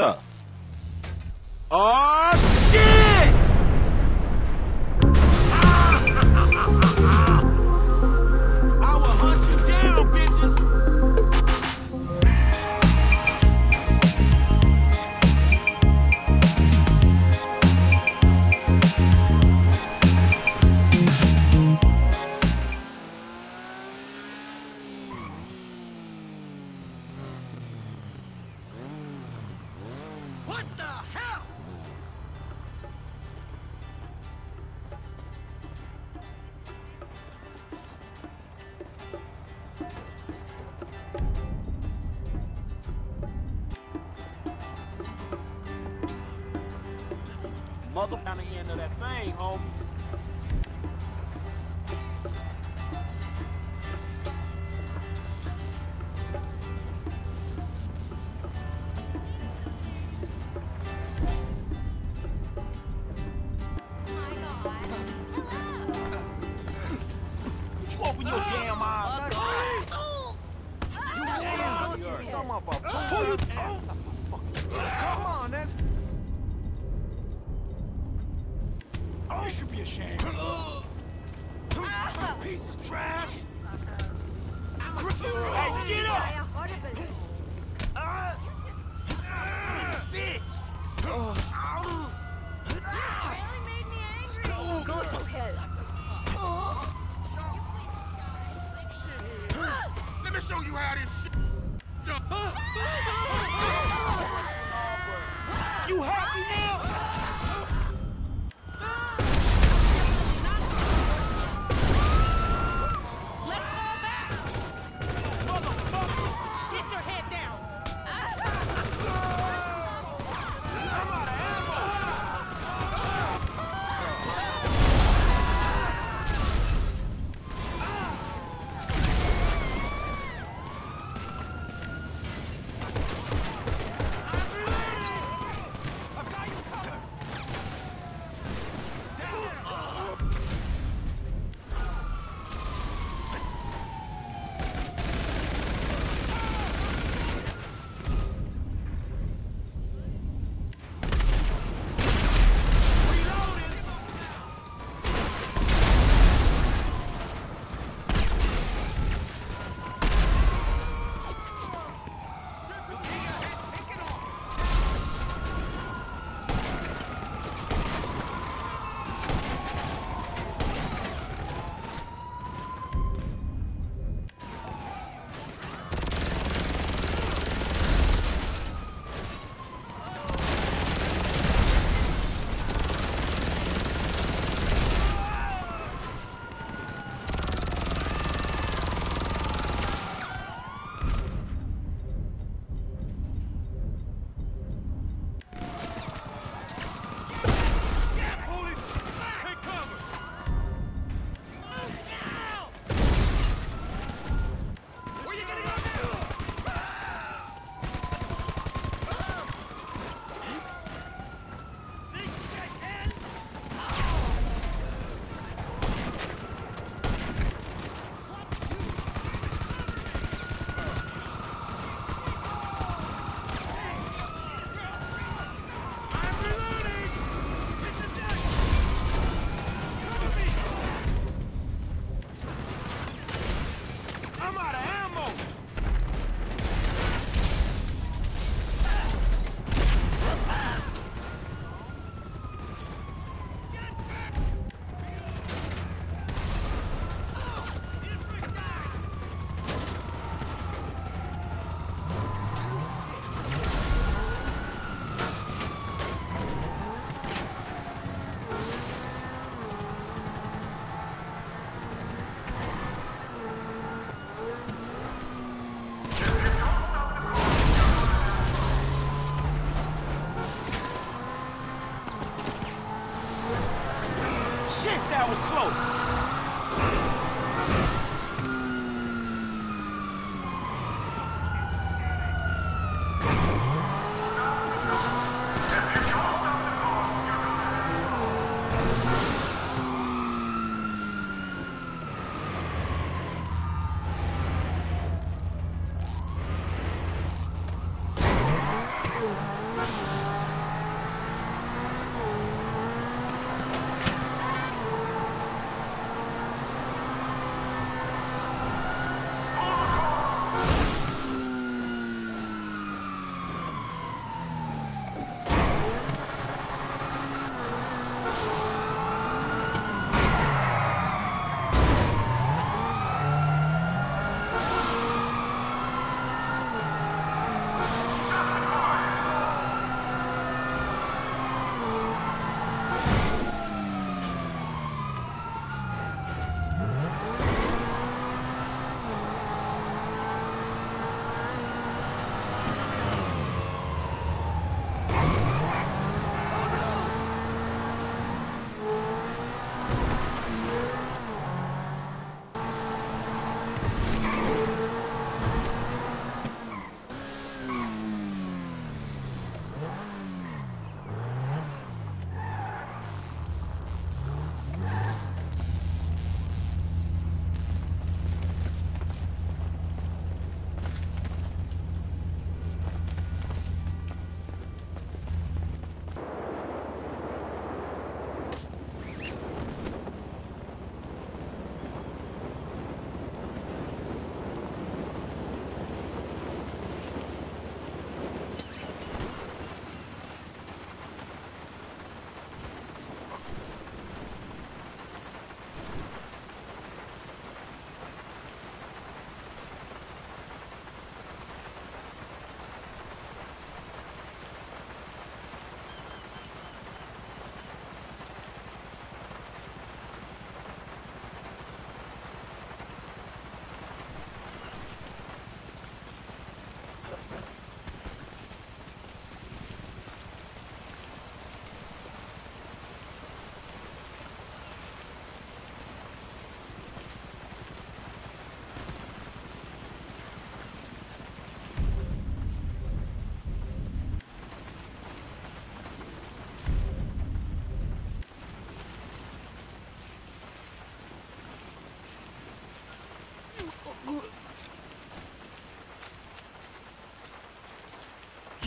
up? Piece of trash! Hey, get up! Go to hell! Let me show you how this. You happy now?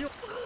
you.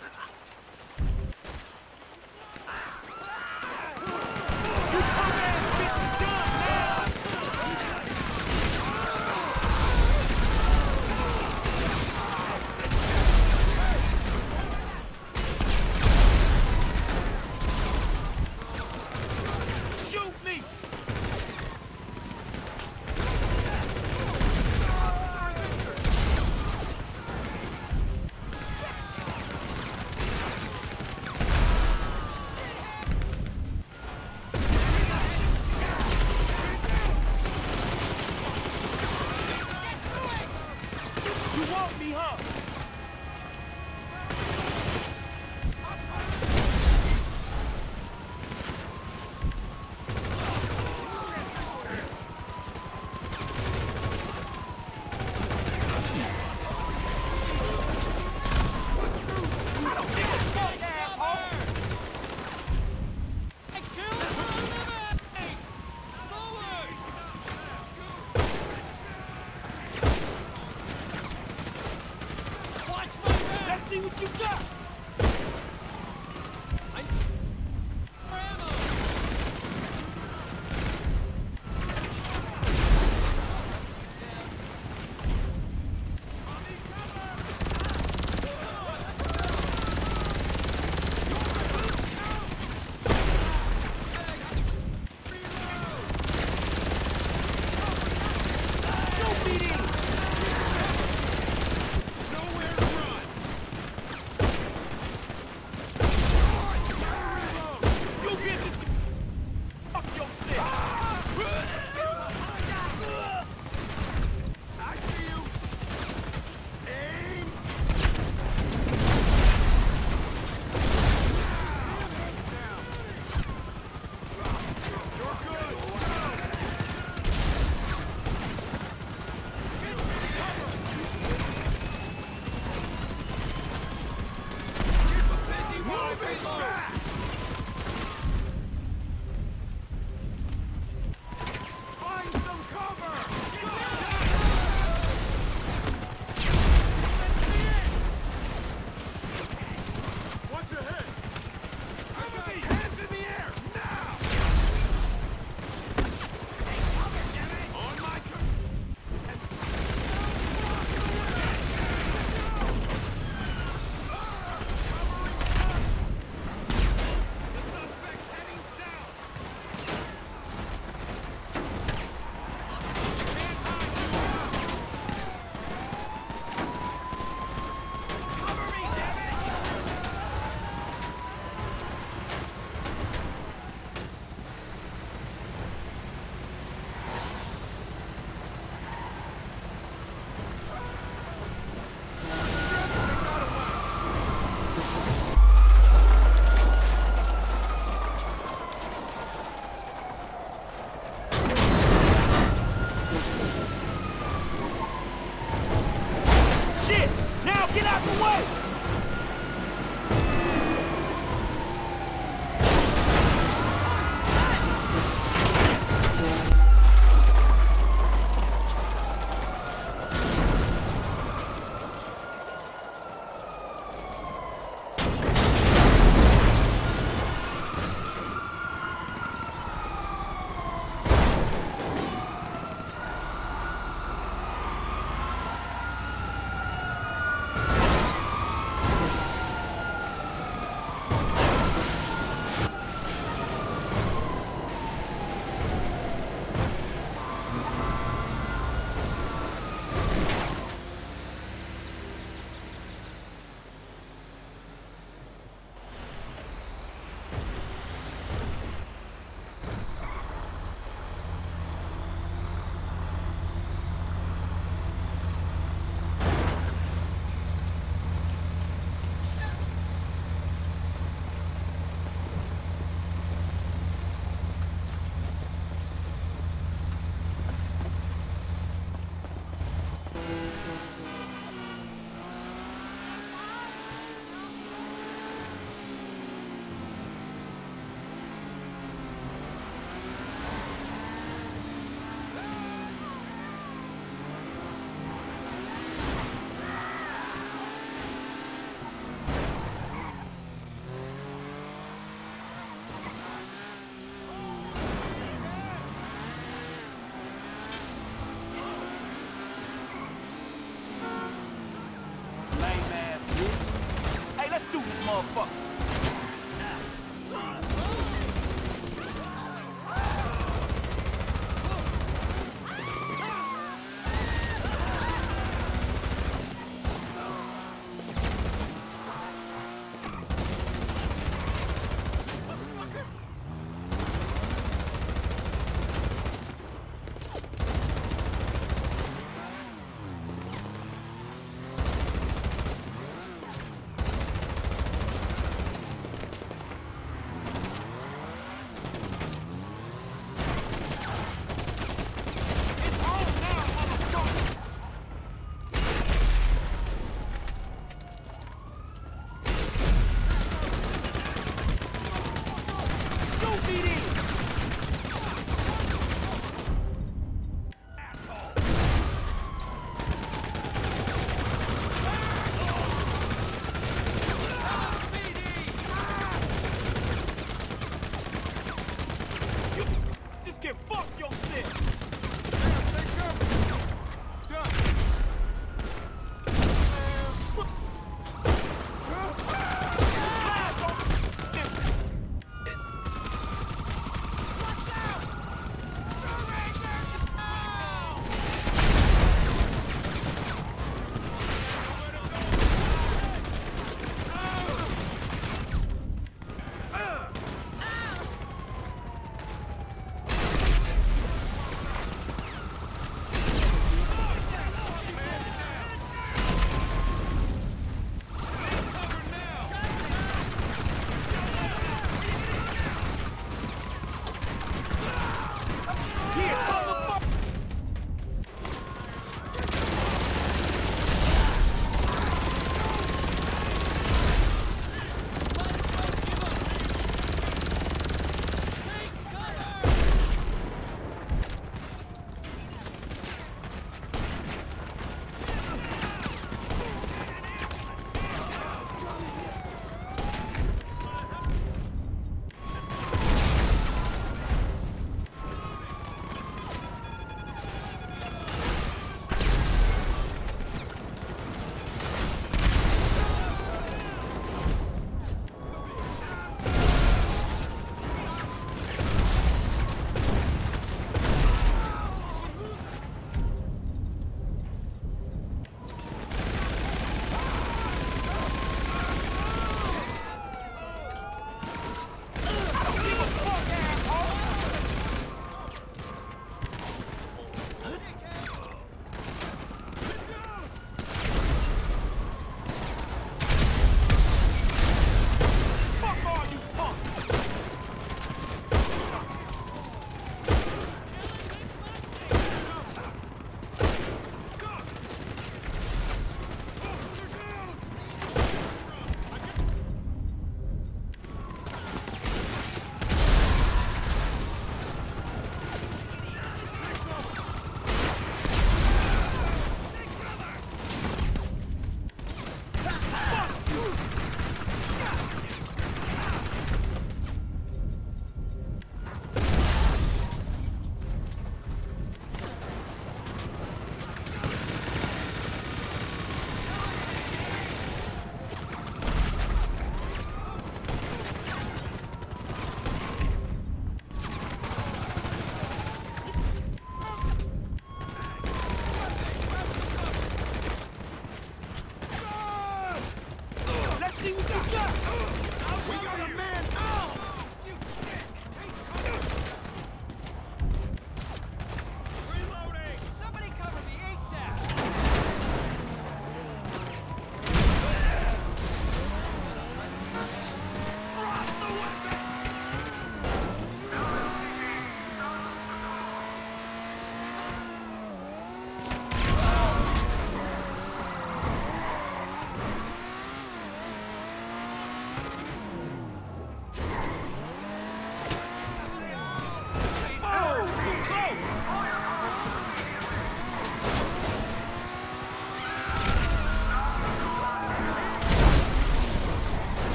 do this motherfucker.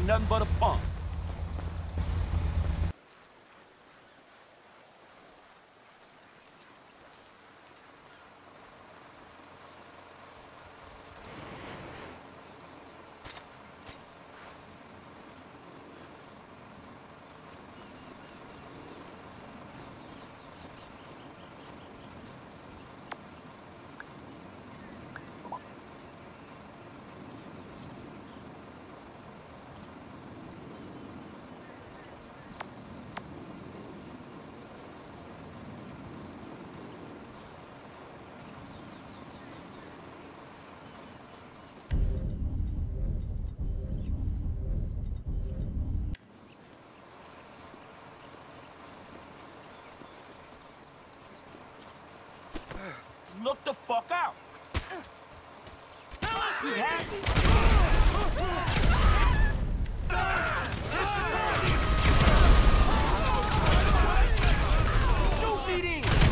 Nothing but a Look the fuck out. You happy? Shoot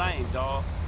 lame, dog.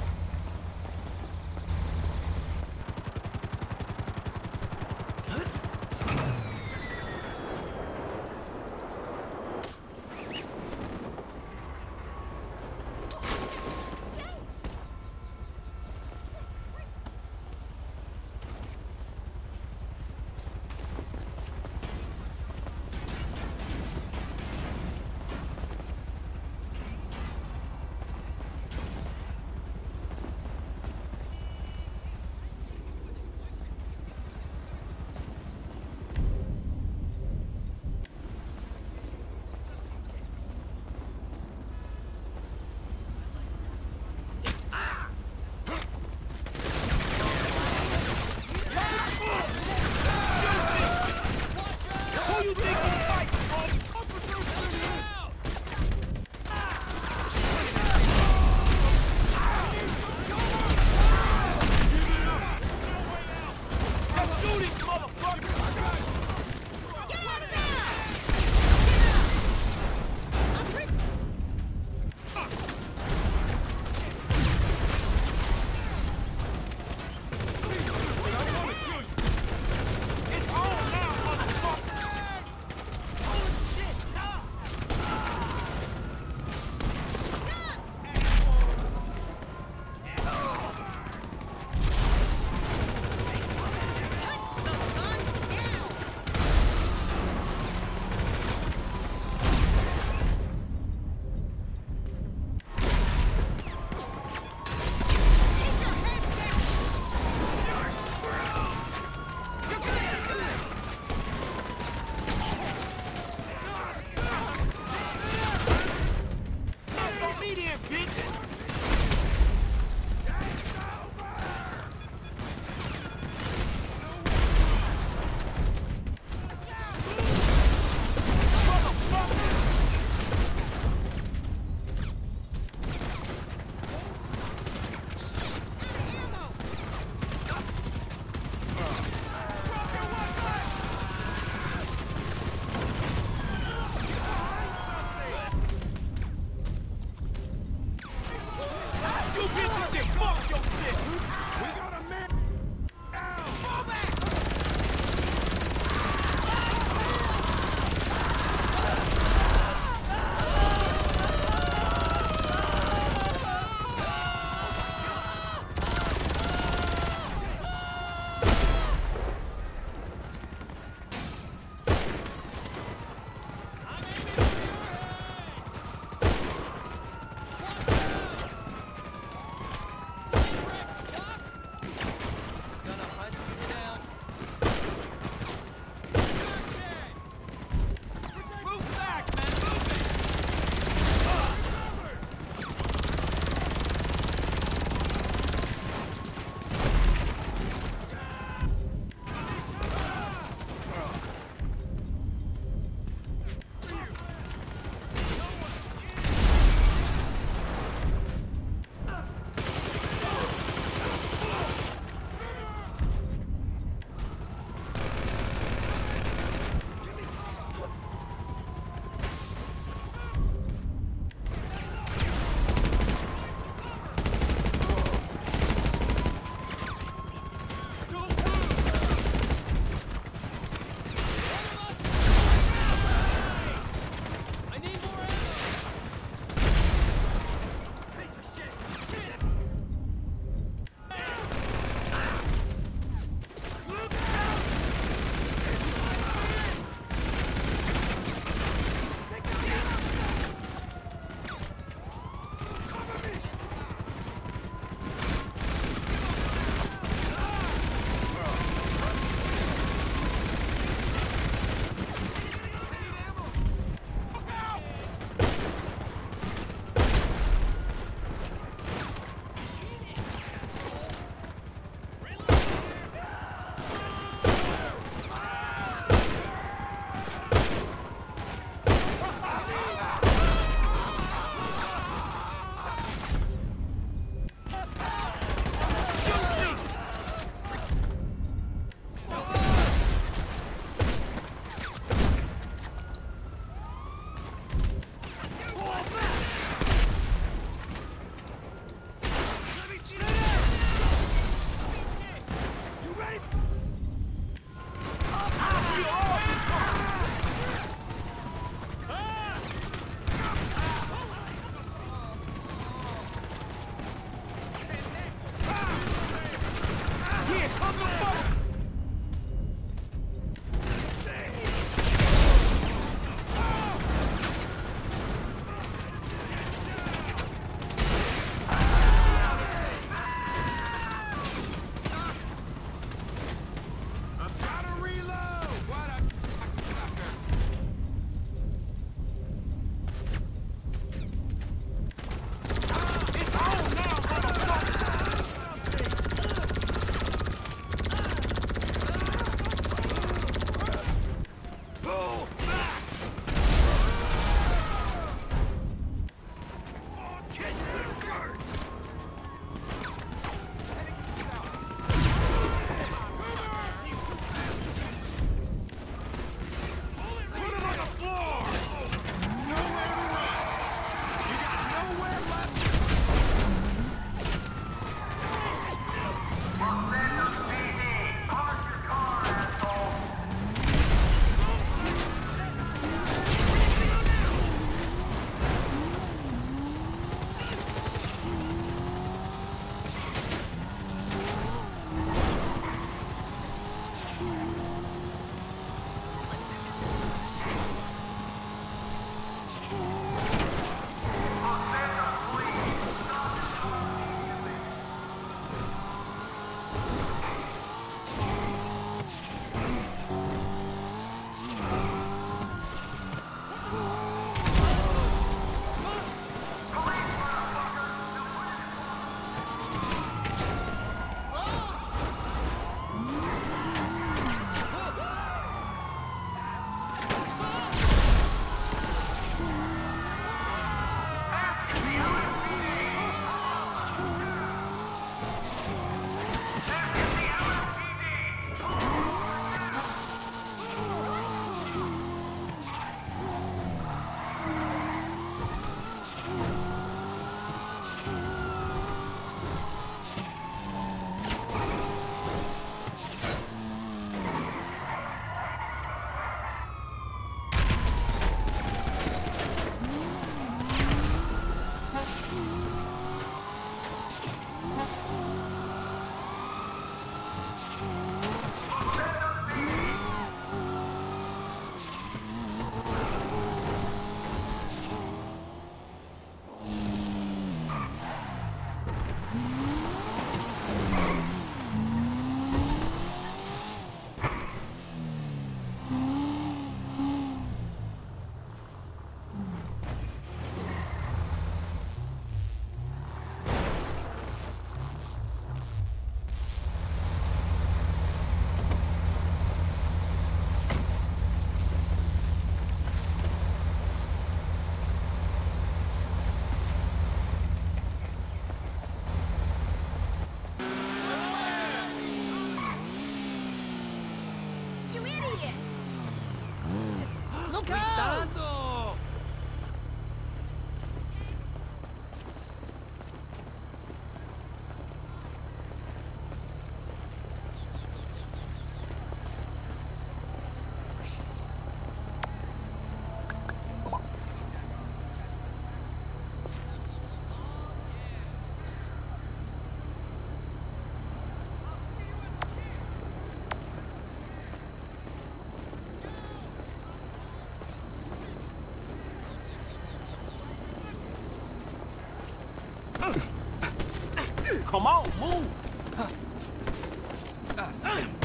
Come on, move!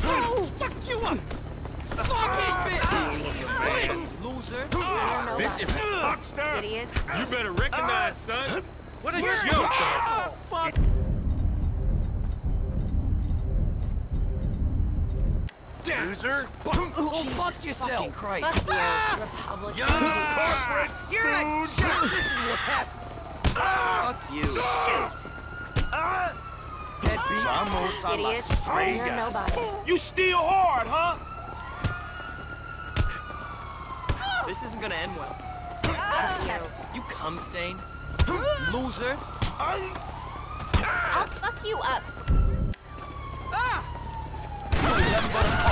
Oh, fuck you up! Fucking Loser! This is Huckster! Idiot. You better recognize, uh, son! What a joke! Fuck! Loser! Oh, fuck yourself! Fuck you, Republican. Corporate You're right! Shut! This is what's happening! Fuck you! Ah! Shit! Deadbeat! Vamos a Idiot. las You're estrellas! nobody. You steal hard, huh? This isn't gonna end well. You. You cum stain. Loser! I'll fuck you up. talking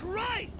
Christ!